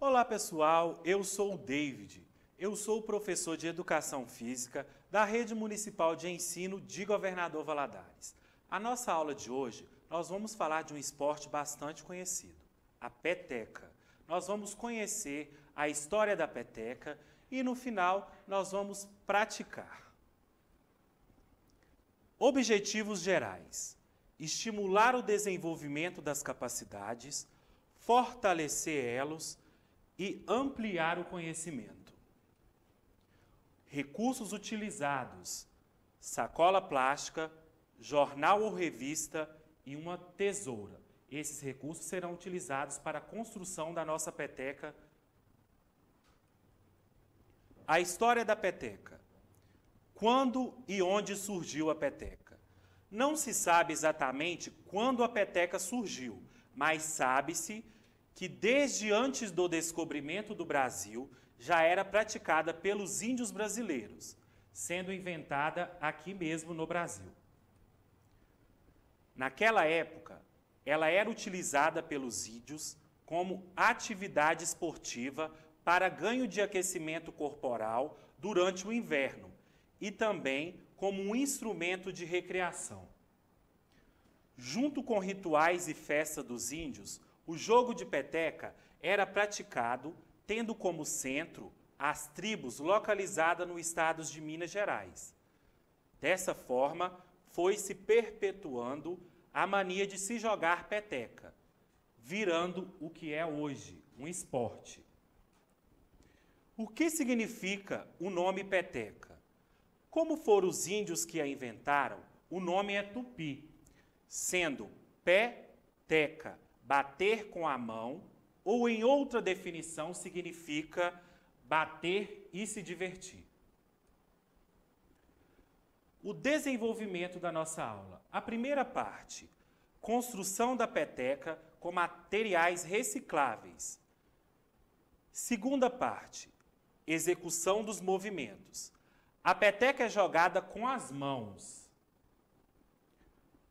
Olá pessoal, eu sou o David. Eu sou professor de Educação Física da Rede Municipal de Ensino de Governador Valadares. A nossa aula de hoje, nós vamos falar de um esporte bastante conhecido, a peteca. Nós vamos conhecer a história da peteca e no final nós vamos praticar. Objetivos gerais: estimular o desenvolvimento das capacidades, fortalecer elos e ampliar o conhecimento. Recursos utilizados: sacola plástica, jornal ou revista e uma tesoura. Esses recursos serão utilizados para a construção da nossa peteca. A história da peteca. Quando e onde surgiu a peteca? Não se sabe exatamente quando a peteca surgiu, mas sabe-se que desde antes do descobrimento do Brasil já era praticada pelos índios brasileiros, sendo inventada aqui mesmo no Brasil. Naquela época, ela era utilizada pelos índios como atividade esportiva para ganho de aquecimento corporal durante o inverno e também como um instrumento de recreação. Junto com rituais e festas dos índios, o jogo de peteca era praticado tendo como centro as tribos localizadas no estado de Minas Gerais. Dessa forma, foi se perpetuando a mania de se jogar peteca, virando o que é hoje, um esporte. O que significa o nome peteca? Como foram os índios que a inventaram, o nome é tupi, sendo pé, teca, bater com a mão, ou em outra definição significa bater e se divertir o desenvolvimento da nossa aula. A primeira parte, construção da peteca com materiais recicláveis. Segunda parte, execução dos movimentos. A peteca é jogada com as mãos,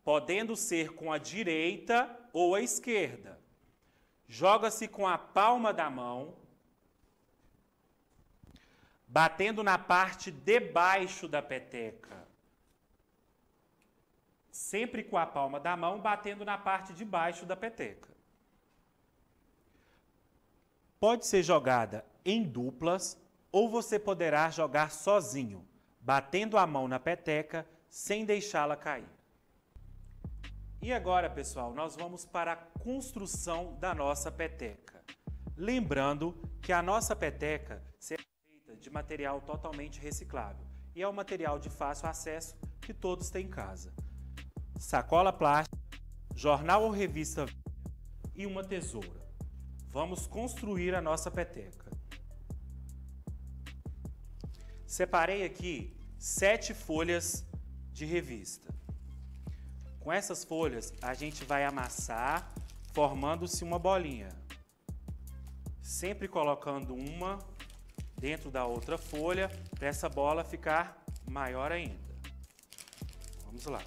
podendo ser com a direita ou a esquerda. Joga-se com a palma da mão, batendo na parte debaixo da peteca sempre com a palma da mão batendo na parte de baixo da peteca. Pode ser jogada em duplas ou você poderá jogar sozinho, batendo a mão na peteca sem deixá-la cair. E agora, pessoal, nós vamos para a construção da nossa peteca. Lembrando que a nossa peteca será feita de material totalmente reciclável e é um material de fácil acesso que todos têm em casa sacola plástica, jornal ou revista e uma tesoura. Vamos construir a nossa peteca. Separei aqui sete folhas de revista. Com essas folhas, a gente vai amassar, formando-se uma bolinha. Sempre colocando uma dentro da outra folha, para essa bola ficar maior ainda. Vamos lá.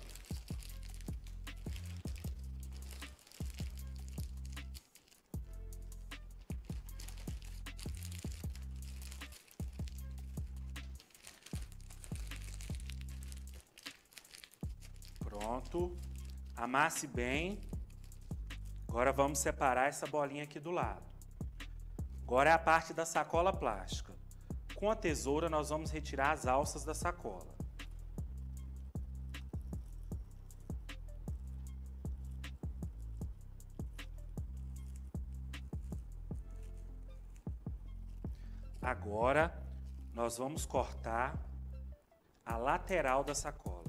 Pronto. Amasse bem. Agora vamos separar essa bolinha aqui do lado. Agora é a parte da sacola plástica. Com a tesoura nós vamos retirar as alças da sacola. Agora nós vamos cortar a lateral da sacola.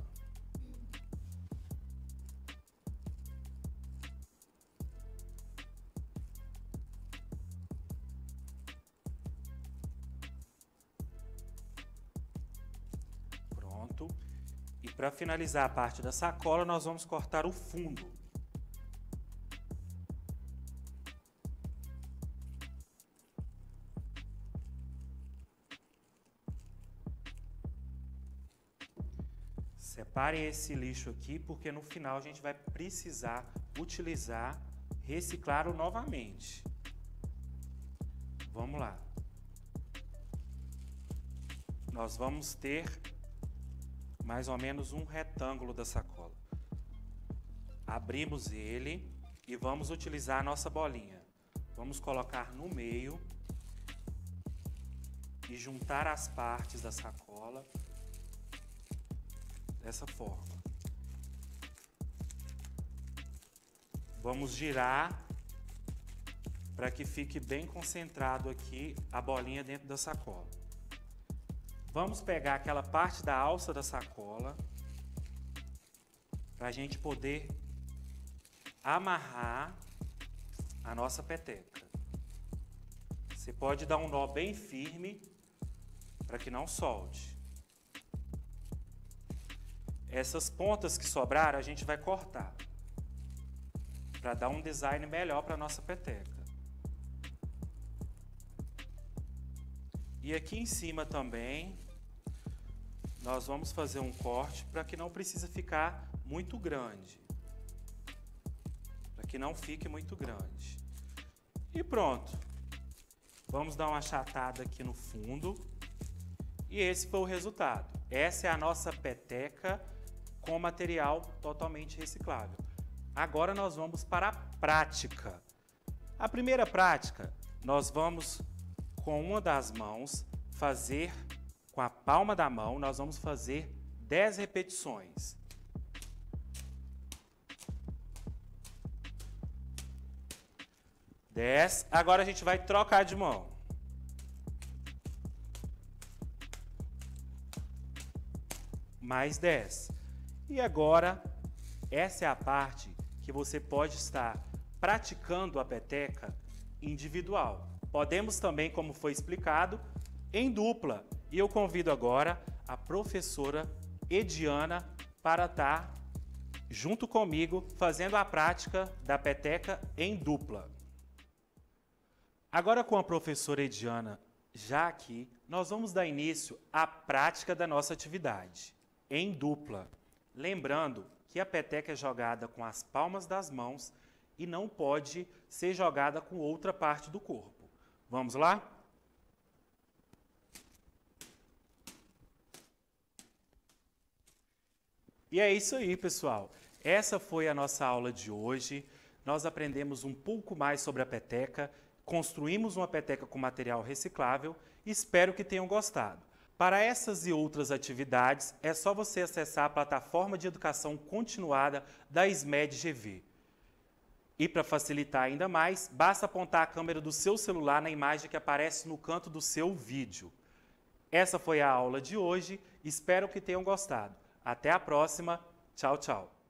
E para finalizar a parte da sacola, nós vamos cortar o fundo. Separem esse lixo aqui, porque no final a gente vai precisar utilizar, reciclar-o novamente. vamos lá. Nós vamos ter mais ou menos um retângulo da sacola. Abrimos ele e vamos utilizar a nossa bolinha. Vamos colocar no meio e juntar as partes da sacola dessa forma. Vamos girar para que fique bem concentrado aqui a bolinha dentro da sacola. Vamos pegar aquela parte da alça da sacola para a gente poder amarrar a nossa peteca. Você pode dar um nó bem firme para que não solte. Essas pontas que sobraram a gente vai cortar para dar um design melhor para a nossa peteca. E aqui em cima também nós vamos fazer um corte para que não precisa ficar muito grande. Para que não fique muito grande. E pronto. Vamos dar uma achatada aqui no fundo. E esse foi o resultado. Essa é a nossa peteca com material totalmente reciclável. Agora nós vamos para a prática. A primeira prática, nós vamos com uma das mãos fazer com a palma da mão, nós vamos fazer 10 repetições. Dez. Agora a gente vai trocar de mão. Mais 10. E agora, essa é a parte que você pode estar praticando a peteca individual. Podemos também, como foi explicado, em dupla. E eu convido agora a professora Ediana para estar junto comigo fazendo a prática da peteca em dupla. Agora com a professora Ediana já aqui, nós vamos dar início à prática da nossa atividade em dupla. Lembrando que a peteca é jogada com as palmas das mãos e não pode ser jogada com outra parte do corpo. Vamos lá? E é isso aí, pessoal. Essa foi a nossa aula de hoje. Nós aprendemos um pouco mais sobre a peteca, construímos uma peteca com material reciclável. Espero que tenham gostado. Para essas e outras atividades, é só você acessar a plataforma de educação continuada da SMED GV. E para facilitar ainda mais, basta apontar a câmera do seu celular na imagem que aparece no canto do seu vídeo. Essa foi a aula de hoje, espero que tenham gostado. Até a próxima, tchau, tchau.